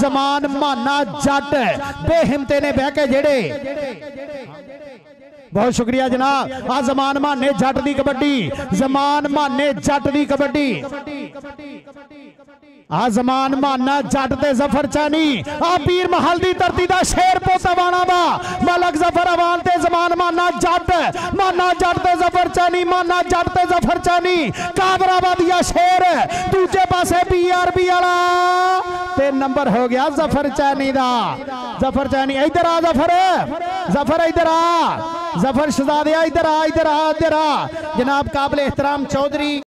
ਜ਼ਮਾਨ ਮਾਨਾ ਜੱਟ ਬੇਹਿੰਮਤੇ ਨੇ ਬਹਿ ਕੇ ਜਿਹੜੇ ਬਹੁਤ ਸ਼ੁਕਰੀਆ ਜਨਾਬ ਆ ਜ਼ਮਾਨ ਮਾਨੇ ਜੱਟ ਦੀ ਕਬੱਡੀ ਜ਼ਮਾਨ ਮਾਨੇ ਜੱਟ ਦੀ ਕਬੱਡੀ ਆ ਜ਼ਮਾਨ ਮਾਨਾ ਜੱਟ ਤੇ ਜ਼ਫਰ ਚਾਨੀ ਆ ਪੀਰ ਮਹਲ ਦੀ ਧਰਤੀ ਦਾ ਸ਼ੇਰ ਪੋਤਾ ਬਾਣਾ ਵਾ ਮਲਕ ਜ਼ਫਰ ਅਵਾਨ ਤੇ ਜ਼ਮਾਨ ਮਾਨਾ ਜੱਟ ਮਾਨਾ ਜੱਟ ਤੇ ਜ਼ਫਰ ਚਾਨੀ ਮਾਨਾ ਜੱਟ ਤੇ ਜ਼ਫਰ ਚਾਨੀ ਕਾਬਰਾਬਾਦੀਆ ਸ਼ੇਰ ਦੂਜੇ ਪਾਸੇ ਪੀਆਰਬੀ ਵਾਲਾ से नंबर हो गया ज़फ़र चैनी का ज़फ़र चैनी, इधर आ, ज़फ़र। ज़फ़र इधर आ। ज़फ़र शहजादिया इधर आ इधर आ इधर आ। जनाब काबिल एहतराम चौधरी